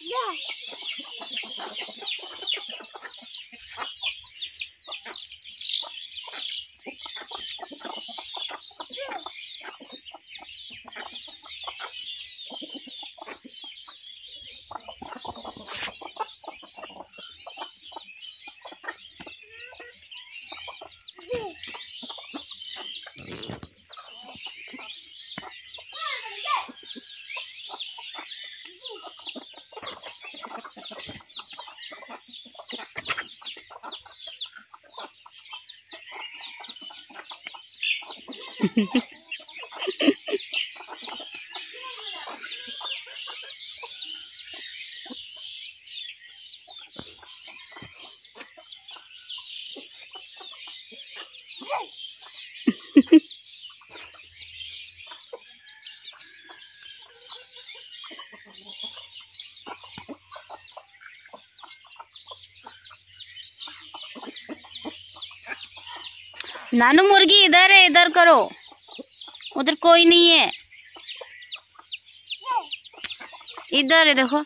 Да. Hehehe नानू मुर्गी इधर है इधर करो। उधर कोई नहीं है। इधर है देखो।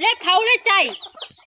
เล็บเขาเล็บใจ